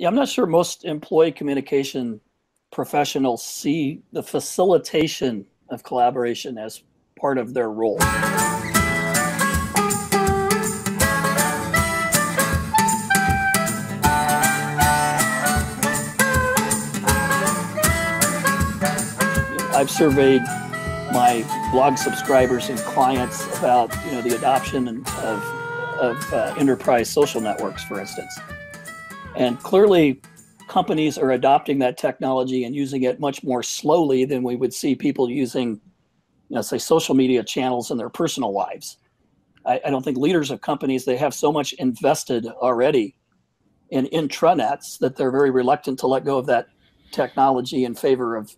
Yeah, I'm not sure most employee communication professionals see the facilitation of collaboration as part of their role. I've surveyed my blog subscribers and clients about you know the adoption of, of uh, enterprise social networks, for instance. And clearly, companies are adopting that technology and using it much more slowly than we would see people using, you know, say social media channels in their personal lives. I, I don't think leaders of companies they have so much invested already in intranets that they're very reluctant to let go of that technology in favor of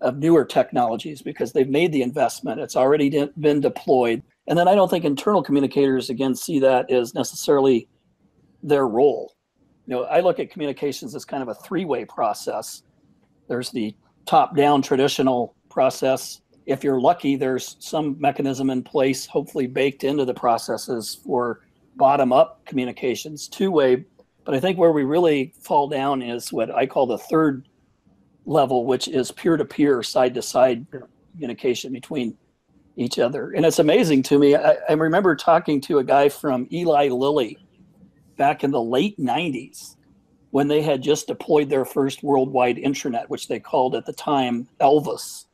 of newer technologies because they've made the investment. It's already de- been deployed. And then I don't think internal communicators, again, see that as necessarily their role. You know, I look at communications as kind of a three way process. There's the top down traditional process. If you're lucky, there's some mechanism in place, hopefully baked into the processes for bottom up communications, two way. But I think where we really fall down is what I call the third level, which is peer to peer, side to side communication between each other. And it's amazing to me. I, I, remember talking to a guy from Eli Lilly back in the late 90s when they had just deployed their first worldwide intranet, which they called at the time ELVIS,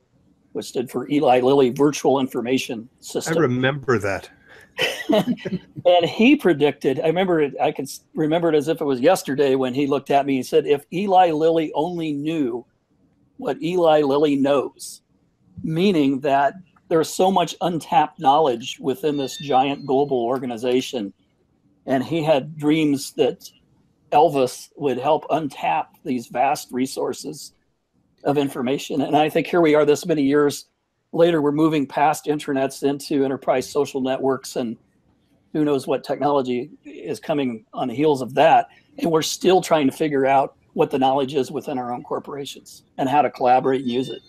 which stood for Eli Lilly Virtual Information System. I remember that. and he predicted, I remember it, I can remember it as if it was yesterday when he looked at me and said, if Eli Lilly only knew what Eli Lilly knows, meaning that there's so much untapped knowledge within this giant global organization. And he had dreams that ELVIS would help untap these vast resources of information. And I think here we are this many years later, we're moving past intranets into enterprise social networks and who knows what technology is coming on the heels of that. And we're still trying to figure out what the knowledge is within our own corporations and how to collaborate and use it.